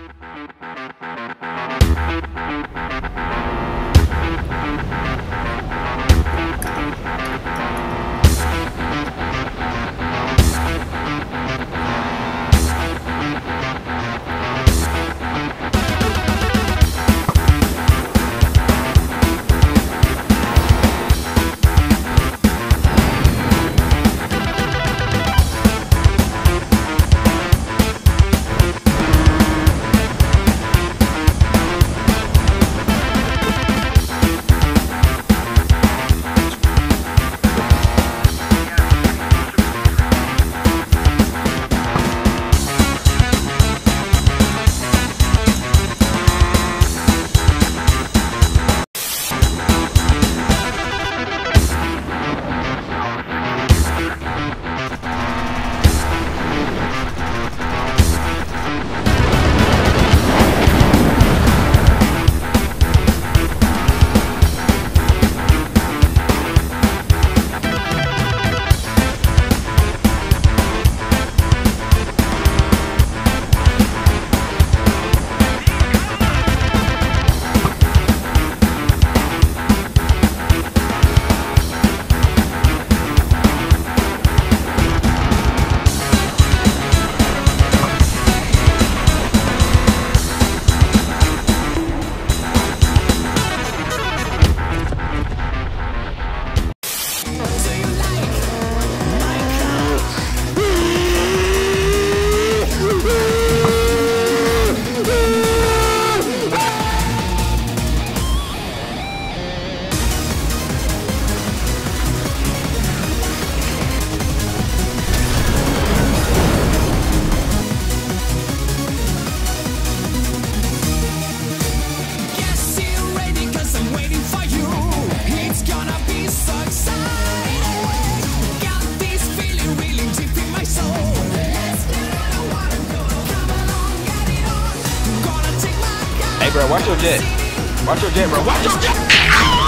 Thank you. Bro, watch your jet. Watch your jet, bro. Watch your jet!